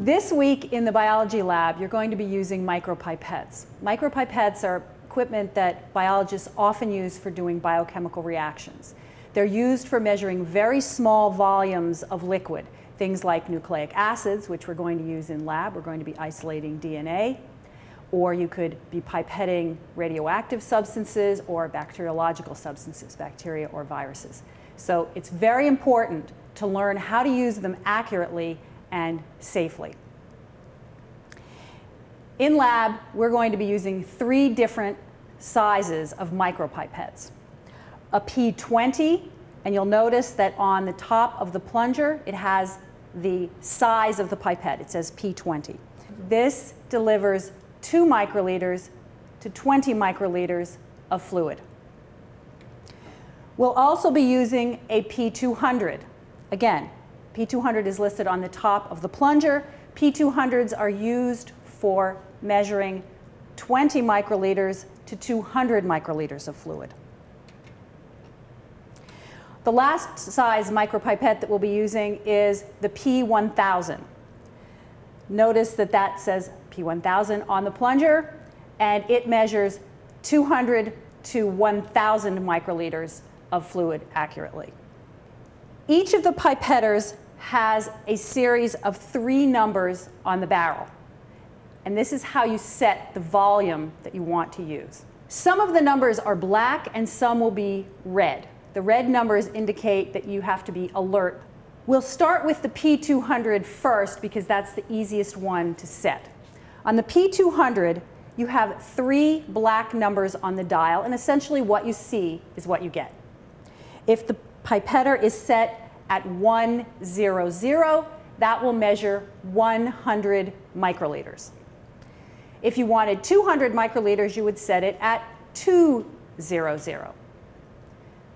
This week in the biology lab, you're going to be using micropipettes. Micropipettes are equipment that biologists often use for doing biochemical reactions. They're used for measuring very small volumes of liquid, things like nucleic acids, which we're going to use in lab. We're going to be isolating DNA. Or you could be pipetting radioactive substances or bacteriological substances, bacteria or viruses. So it's very important to learn how to use them accurately and safely. In lab, we're going to be using three different sizes of micropipettes a P20, and you'll notice that on the top of the plunger, it has the size of the pipette. It says P20. This delivers 2 microliters to 20 microliters of fluid. We'll also be using a P200. Again, P200 is listed on the top of the plunger. P200s are used for measuring 20 microliters to 200 microliters of fluid. The last size micropipette that we'll be using is the P1000. Notice that that says P1000 on the plunger, and it measures 200 to 1,000 microliters of fluid accurately. Each of the pipetters has a series of three numbers on the barrel. And this is how you set the volume that you want to use. Some of the numbers are black and some will be red. The red numbers indicate that you have to be alert. We'll start with the P200 first because that's the easiest one to set. On the P200, you have three black numbers on the dial, and essentially what you see is what you get. If the pipetter is set at 100, that will measure 100 microliters. If you wanted 200 microliters, you would set it at 200.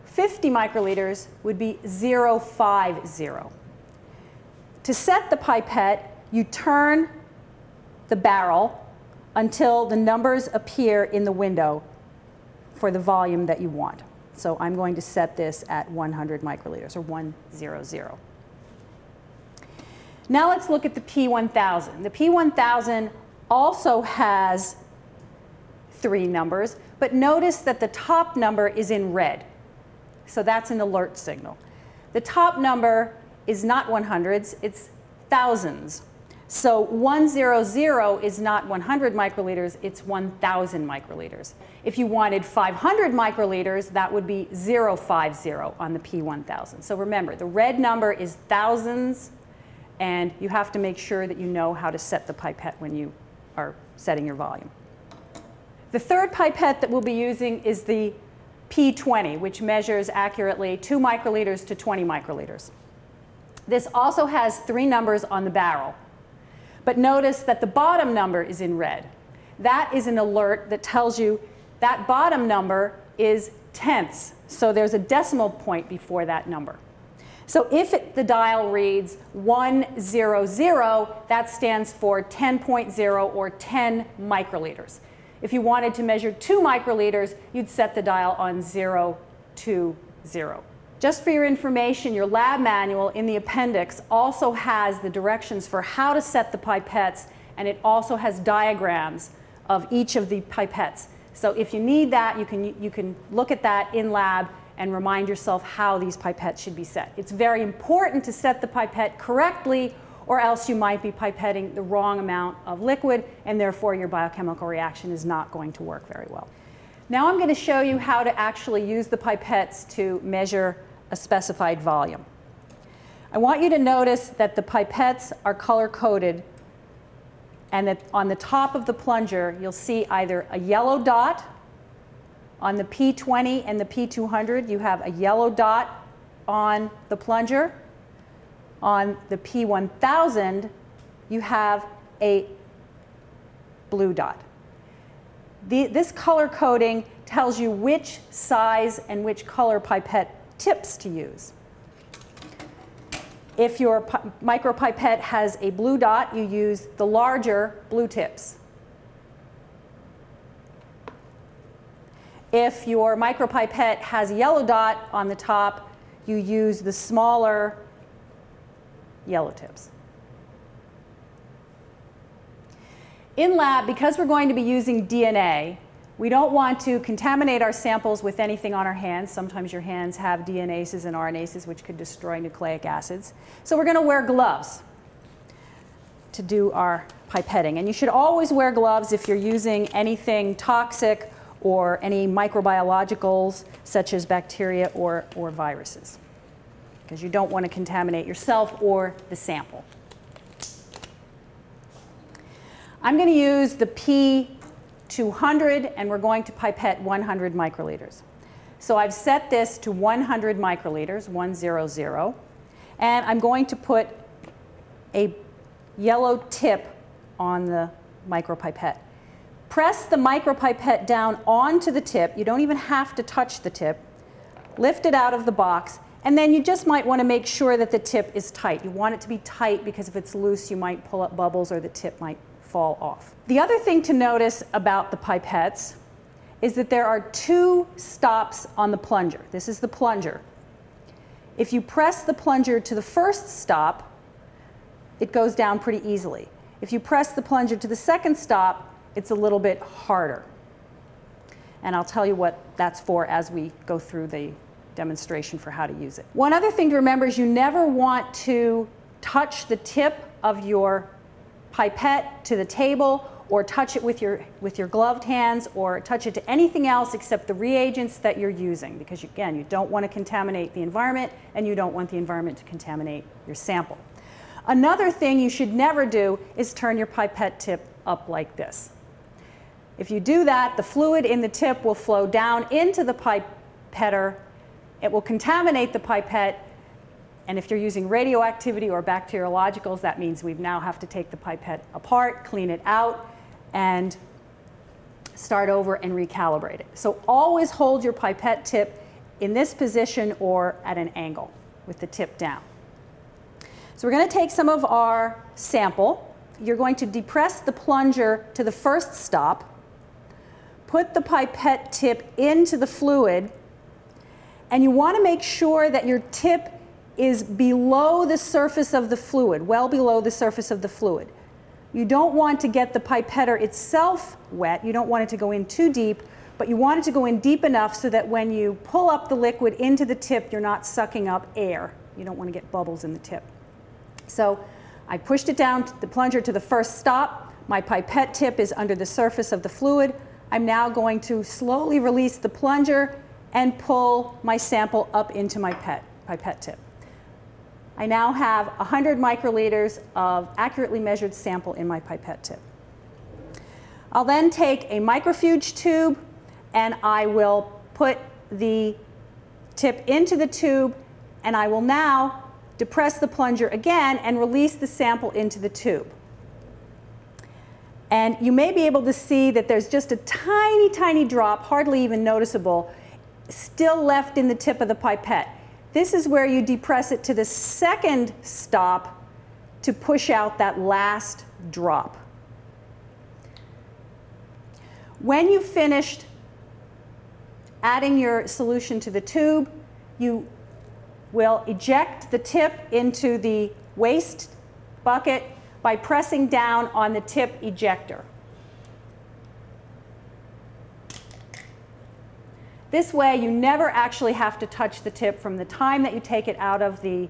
50 microliters would be 050. To set the pipette, you turn the barrel until the numbers appear in the window for the volume that you want. So I'm going to set this at 100 microliters, or 100. Now let's look at the P1000. The P1000 also has three numbers, but notice that the top number is in red. So that's an alert signal. The top number is not 100s, it's thousands. So 100 is not 100 microliters, it's 1,000 microliters. If you wanted 500 microliters, that would be 050 on the P1000. So remember, the red number is thousands, and you have to make sure that you know how to set the pipette when you are setting your volume. The third pipette that we'll be using is the P20, which measures accurately 2 microliters to 20 microliters. This also has three numbers on the barrel. But notice that the bottom number is in red. That is an alert that tells you that bottom number is tenths. So there's a decimal point before that number. So if it, the dial reads 100, that stands for 10.0 or 10 microliters. If you wanted to measure 2 microliters, you'd set the dial on 0 to 0. Just for your information, your lab manual in the appendix also has the directions for how to set the pipettes, and it also has diagrams of each of the pipettes. So if you need that, you can, you can look at that in lab and remind yourself how these pipettes should be set. It's very important to set the pipette correctly or else you might be pipetting the wrong amount of liquid and therefore your biochemical reaction is not going to work very well. Now I'm going to show you how to actually use the pipettes to measure a specified volume. I want you to notice that the pipettes are color coded and that on the top of the plunger you'll see either a yellow dot on the P20 and the P200 you have a yellow dot on the plunger on the P1000, you have a blue dot. The, this color coding tells you which size and which color pipette tips to use. If your micropipette has a blue dot, you use the larger blue tips. If your micropipette has a yellow dot on the top, you use the smaller yellow tips. In lab, because we're going to be using DNA, we don't want to contaminate our samples with anything on our hands. Sometimes your hands have DNases and RNases, which could destroy nucleic acids. So we're going to wear gloves to do our pipetting. And you should always wear gloves if you're using anything toxic or any microbiologicals such as bacteria or, or viruses because you don't want to contaminate yourself or the sample. I'm going to use the P200 and we're going to pipette 100 microliters. So I've set this to 100 microliters, 100, and I'm going to put a yellow tip on the micropipette. Press the micropipette down onto the tip. You don't even have to touch the tip. Lift it out of the box, and then you just might want to make sure that the tip is tight. You want it to be tight because if it's loose, you might pull up bubbles or the tip might fall off. The other thing to notice about the pipettes is that there are two stops on the plunger. This is the plunger. If you press the plunger to the first stop, it goes down pretty easily. If you press the plunger to the second stop, it's a little bit harder. And I'll tell you what that's for as we go through the demonstration for how to use it. One other thing to remember is you never want to touch the tip of your pipette to the table or touch it with your, with your gloved hands or touch it to anything else except the reagents that you're using because again, you don't want to contaminate the environment and you don't want the environment to contaminate your sample. Another thing you should never do is turn your pipette tip up like this. If you do that, the fluid in the tip will flow down into the pipetter. It will contaminate the pipette. And if you're using radioactivity or bacteriologicals, that means we now have to take the pipette apart, clean it out, and start over and recalibrate it. So always hold your pipette tip in this position or at an angle with the tip down. So we're going to take some of our sample. You're going to depress the plunger to the first stop, put the pipette tip into the fluid, and you want to make sure that your tip is below the surface of the fluid, well below the surface of the fluid. You don't want to get the pipetter itself wet. You don't want it to go in too deep, but you want it to go in deep enough so that when you pull up the liquid into the tip, you're not sucking up air. You don't want to get bubbles in the tip. So I pushed it down the plunger to the first stop. My pipette tip is under the surface of the fluid. I'm now going to slowly release the plunger and pull my sample up into my pet, pipette tip. I now have 100 microliters of accurately measured sample in my pipette tip. I'll then take a microfuge tube and I will put the tip into the tube and I will now depress the plunger again, and release the sample into the tube. And you may be able to see that there's just a tiny, tiny drop, hardly even noticeable, still left in the tip of the pipette. This is where you depress it to the second stop to push out that last drop. When you've finished adding your solution to the tube, you will eject the tip into the waste bucket by pressing down on the tip ejector. This way, you never actually have to touch the tip from the time that you take it out of the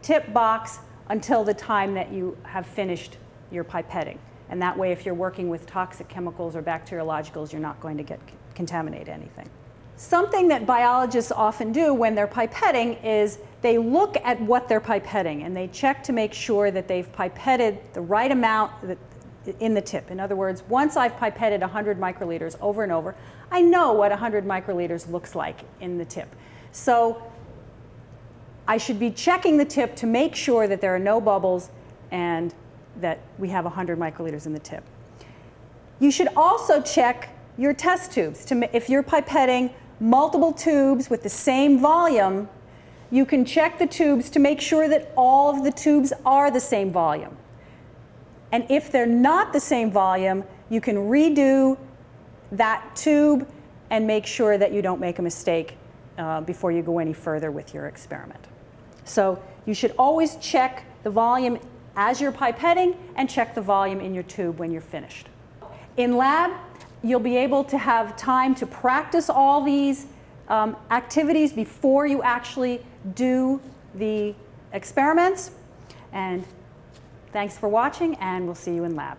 tip box until the time that you have finished your pipetting. And that way, if you're working with toxic chemicals or bacteriologicals, you're not going to get contaminate anything. Something that biologists often do when they're pipetting is they look at what they're pipetting and they check to make sure that they've pipetted the right amount in the tip. In other words, once I've pipetted 100 microliters over and over, I know what 100 microliters looks like in the tip. So I should be checking the tip to make sure that there are no bubbles and that we have 100 microliters in the tip. You should also check your test tubes. To, if you're pipetting multiple tubes with the same volume, you can check the tubes to make sure that all of the tubes are the same volume. And if they're not the same volume, you can redo that tube and make sure that you don't make a mistake uh, before you go any further with your experiment. So you should always check the volume as you're pipetting and check the volume in your tube when you're finished. In lab, you'll be able to have time to practice all these um, activities before you actually do the experiments. And thanks for watching, and we'll see you in lab.